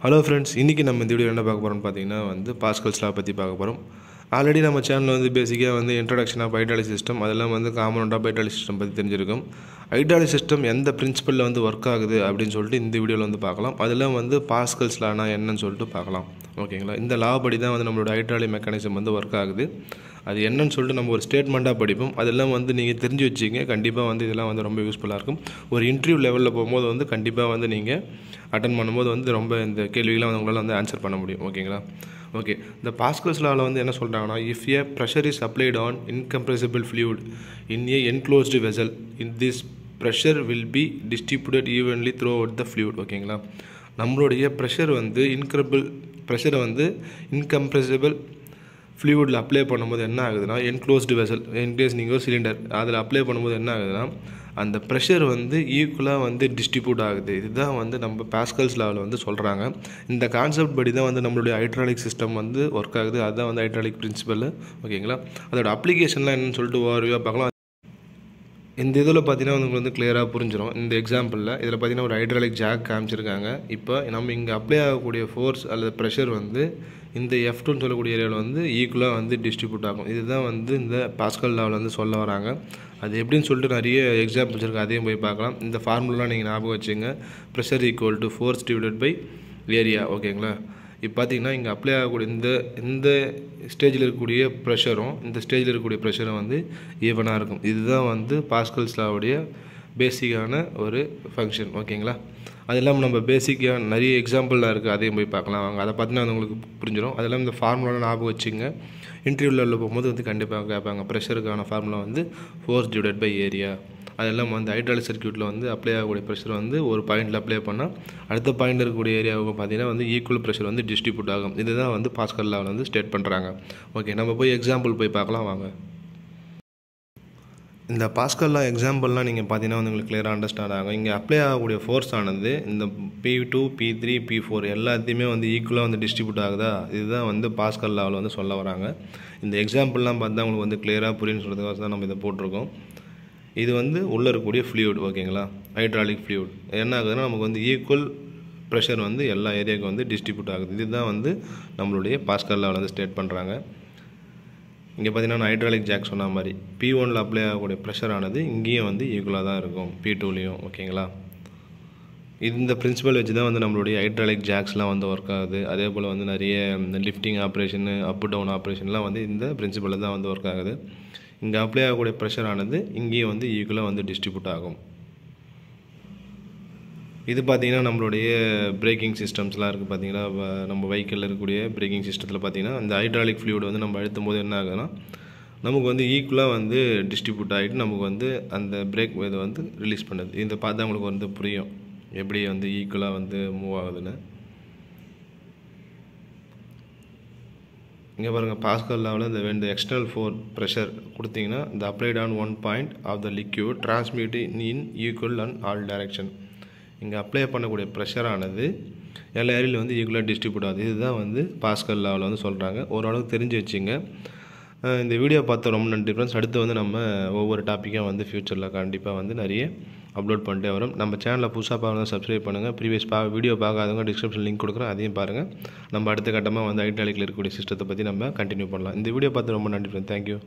Hello friends இன்றைக்கி நம்ம இந்த வீடியோ என்ன பார்க்க போகிறோம்னு பார்த்தீங்கன்னா வந்து பாஸ்கல்ஸ்லாம் பற்றி பார்க்க போகிறோம் ஆல்ரெடி நம்ம சேனலில் வந்து பேசிக்காக வந்து இன்ட்ரடக்ஷன் ஆஃப் ஹைட்ராலிக் சிஸ்டம் அதெல்லாம் வந்து காமன் ஆஃப் ஹைட்ராலிக் சிஸ்டம் பற்றி தெரிஞ்சிருக்கும். ஹைட்ராலிக் சிஸ்டம் எந்த பிரின்சிபலில் வந்து ஒர்க் ஆகுது அப்படின்னு சொல்லிட்டு இந்த வீடியோவில் வந்து பார்க்கலாம். அதெல்லாம் வந்து பாஸ்கல்ஸ்லானா என்னன்னு சொல்லிட்டு பார்க்கலாம். ஓகேங்களா இந்த லா படி தான் வந்து நம்மளோட ஹைட்ராலிக் மெக்கானிசம் வந்து ஒர்க் ஆகுது. அது என்னன்னு சொல்லிட்டு நம்ம ஒரு ஸ்டேட்மெண்ட்டாக படிப்போம். அதெல்லாம் வந்து நீங்கள் தெரிஞ்சு வச்சிங்க கண்டிப்பாக வந்து இதெல்லாம் வந்து ரொம்ப யூஸ்ஃபுல்லாக இருக்கும். ஒரு இன்டர்வியூ லெவலில் போகும்போது வந்து கண்டிப்பாக வந்து நீங்கள் அட்டன் பண்ணும்போது வந்து ரொம்ப இந்த கேள்விகளாக வந்து உங்களால் வந்து ஆன்சர் பண்ண முடியும். ஓகேங்களா ஓகே இந்த பாஸ்கல்ஸ் லாவில் வந்து என்ன சொல்கிறாங்கன்னா if a pressure is applied on incompressible fluid in a enclosed vessel in this pressure will be distributed evenly throughout the fluid ஓகேங்களா நம்மளுடைய ப்ரெஷர் வந்து இன்க்ரபிள் ப்ரெஷரை வந்து இன்கம்ப்ரெசிபிள் ஃப்ளூயிடில் அப்ளை பண்ணும்போது என்ன ஆகுதுன்னா என்க்ளோஸ்டு வெசல் என்க்ளோஸ் நீங்கள் சிலிண்டர் அதில் அப்ளை பண்ணும்போது என்ன ஆகுதுன்னா அந்த ப்ரெஷர் வந்து ஈக்குவலாக வந்து டிஸ்ட்ரிபியூட் ஆகுது. இதுதான் வந்து நம்ம பாஸ்கல்ஸ் லெவலில் வந்து சொல்கிறாங்க இந்த கான்செப்ட் படி தான் வந்து நம்மளுடைய ஹைட்ராலிக் சிஸ்டம் வந்து ஒர்க் ஆகுது. அதுதான் வந்து ஹைட்ராலிக் பிரின்சிபல் ஓகேங்களா அதோட அப்ளிகேஷன்லாம் என்னன்னு சொல்லிட்டு ஓவர்வியூவாக பார்க்கலாம். இந்த இதில் பார்த்தீங்கன்னா உங்களுக்கு வந்து கிளியராக புரிஞ்சிடும் இந்த எக்ஸாம்பிளில் இதில் பார்த்தீங்கன்னா ஒரு ஹைட்ராலிக் ஜாக் காமிச்சிருக்காங்க. இப்போ நம்ம இங்கே அப்ளை ஆகக்கூடிய ஃபோர்ஸ் அல்லது ப்ரெஷர் வந்து இந்த எஃப் டூன்னு சொல்லக்கூடிய ஏரியாவில் வந்து ஈக்குவலாக வந்து டிஸ்ட்ரிபியூட் ஆகும். இதுதான் வந்து இந்த பாஸ்கல் லெவலில் வந்து சொல்ல வராங்க. அது எப்படின்னு சொல்லிட்டு நிறைய எக்ஸாம்பிள்ஸ் இருக்குது அதையும் போய் பார்க்கலாம். இந்த ஃபார்முலாம் நீங்கள் ஞாபகம் வச்சுங்க pressure equal to force divided by area ஓகேங்களா இப்போ பார்த்தீங்கன்னா இங்கே அப்ளை ஆகக்கூடிய இந்த இந்த ஸ்டேஜில் இருக்கக்கூடிய ப்ரெஷரும் இந்த ஸ்டேஜில் இருக்கக்கூடிய ப்ரெஷரும் வந்து ஈவனாக இருக்கும். இதுதான் வந்து பாஸ்கல்ஸ்லாவுடைய பேசிக்கான ஒரு ஃபங்க்ஷன் ஓகேங்களா? அது இல்லாமல் நம்ம பேசிக்காக நிறைய எக்ஸாம்பிள்லாம் இருக்குது அதையும் போய் பார்க்கலாம். வாங்க அதை பார்த்தீங்கன்னா அது உங்களுக்கு புரிஞ்சிடும் அது இல்லாமல் இந்த ஃபார்முலாலாம் ஞாபகம் வச்சுங்க. இன்டர்வியூவில் போகும்போது வந்து கண்டிப்பாக கேட்பாங்க ப்ரெஷருக்கான ஃபார்முலா வந்து ஃபோர்ஸ் டிவைட் பை ஏரியா அதெல்லாம் வந்து ஹைட்ராலிக் சர்க்கியூட்டில் வந்து அப்ளை ஆகக்கூடிய ப்ரெஷர் வந்து ஒரு பாயிண்டில் அப்ளை பண்ணால் அடுத்த பாயிண்டில் இருக்கக்கூடிய ஏரியாவுக்கு பார்த்தீங்கன்னா வந்து ஈக்குவல் ப்ரெஷர் வந்து டிஸ்ட்ரிபியூட் ஆகும். இதுதான் வந்து பாஸ்கல் வந்து ஸ்டேட் பண்ணுறாங்க ஓகே நம்ம போய் எக்ஸாம்பிள் போய் பார்க்கலாம் வாங்க. இந்த பாஸ்கல்லாம் எக்ஸாம்பிள்லாம் நீங்கள் பார்த்தீங்கன்னா வந்து உங்களுக்கு கிளியராக அண்டர்ஸ்டாண்ட் ஆகும். இங்கே அப்ளை ஆகக்கூடிய ஃபோர்ஸ் ஆனது இந்த P two P three P four எல்லாத்தையுமே வந்து ஈக்குவலாக வந்து டிஸ்ட்ரிபியூட் ஆகுதா? இதுதான் வந்து பாஸ்கல் லெவல் வந்து சொல்ல வராங்க. இந்த எக்ஸாம்பிள்லாம் பார்த்தா உங்களுக்கு வந்து கிளியராக புரியுன்னு சொல்கிறதுக்காக தான் நம்ம இதை போட்டிருக்கோம். இது வந்து உள்ளே இருக்கக்கூடிய ஃப்ளூயிட் ஓகேங்களா? ஹைட்ராலிக் ஃப்ளூயிட் என்ன ஆகுதுன்னா நமக்கு வந்து ஈக்குவல் ப்ரெஷர் வந்து எல்லா ஏரியாவுக்கும் வந்து டிஸ்ட்ரிபியூட் ஆகுது. இதுதான் வந்து நம்மளுடைய பாஸ்கரில் வந்து ஸ்டேட் பண்ணுறாங்க இங்கே பார்த்தீங்கன்னா ஹைட்ராலிக் ஜாக் சொன்ன மாதிரி பி ஒனில் அப்ளை ஆகக்கூடிய ப்ரெஷர் ஆனது இங்கேயும் வந்து ஈக்குவலாக தான் இருக்கும் பி டூலேயும் ஓகேங்களா? இந்த பிரின்சிபல் வச்சு தான் வந்து நம்மளுடைய ஹைட்ராலிக் ஜாக்ஸ்லாம் வந்து ஒர்க் ஆகுது. அதே போல் வந்து நிறைய இந்த லிஃப்டிங் ஆப்ரேஷனு அப் டவுன் ஆப்ரேஷன்லாம் வந்து இந்த பிரின்சிபலில் தான் வந்து ஒர்க் ஆகுது. இங்கே அப்ளை ஆகக்கூடிய ப்ரெஷர் ஆனது இங்கேயும் வந்து e ஈக்குவலாக வந்து டிஸ்ட்ரிபியூட் ஆகும். இது பார்த்திங்கன்னா நம்மளுடைய பிரேக்கிங் சிஸ்டம்ஸ்லாம் இருக்குது பார்த்திங்கன்னா நம்ம வெஹிக்கிளில் இருக்கக்கூடிய பிரேக்கிங் சிஸ்டத்தில் பார்த்திங்கன்னா இந்த ஹைட்ராலிக் ஃப்ளூயிட் வந்து நம்ம அழுத்தும் போது என்ன ஆகுதுன்னா நமக்கு வந்து e ஈக்குவலாக வந்து டிஸ்ட்ரிபியூட் ஆகிட்டு நமக்கு வந்து அந்த பிரேக் இதை வந்து ரிலீஸ் பண்ணுது இந்த பார்த்தா உங்களுக்கு வந்து புரியும். எப்படி வந்து e ஈக்குவலாக வந்து மூவ் ஆகுதுன்னு. இங்கே பாருங்கள் பாஸ்கல் லெவலில் இந்த இந்த எக்ஸ்டர்னல் ஃபோர் ப்ரெஷர் கொடுத்தீங்கன்னா இந்த applied on one point of the liquid transmitting in equal and all direction இங்கே அப்ளை பண்ணக்கூடிய ப்ரெஷரானது எல்லா ஏரியில் வந்து ஈக்குவலாக டிஸ்ட்ரிபியூட் ஆகுது. இதுதான் வந்து பாஸ்கல் லெவலில் வந்து சொல்கிறாங்க ஓரளவுக்கு தெரிஞ்சு வச்சுங்க. இந்த வீடியோ பார்த்த ரொம்ப நன்றி ஃப்ரெண்ட்ஸ் அடுத்து வந்து நம்ம ஒவ்வொரு டாப்பிக்காக வந்து ஃப்யூச்சரில் கண்டிப்பாக வந்து நிறைய அப்லோட் பண்ணிட்டே வரும். நம்ம சேனலில் புதுசாக பார்க்கணும் சப்ஸ்கிரைப் பண்ணுங்கள் ப்ரீவியஸ் பா வீடியோ பார்க்காதவங்க டிஸ்கிரிப்ஷன் லிங்க் கொடுக்குறேன். அதையும் பாருங்கள் நம்ம அடுத்த கட்டமாக வந்து ஹைட்ராலிக்கில் இருக்கக்கூடிய சிஸ்டத்தை பற்றி நம்ம கண்டினியூ பண்ணலாம். இந்த வீடியோ பார்த்து ரொம்ப நன்றி ஃப்ரெண்ட் தேங்க்யூ